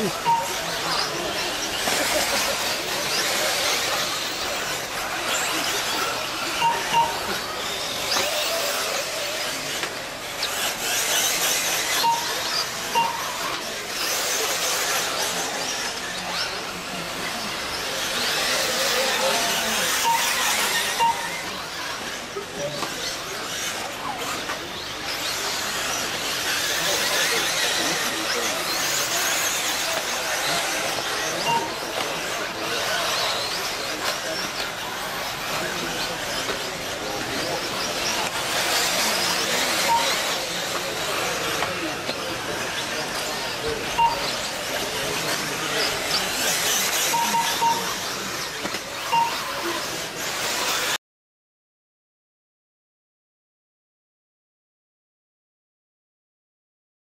Ooh.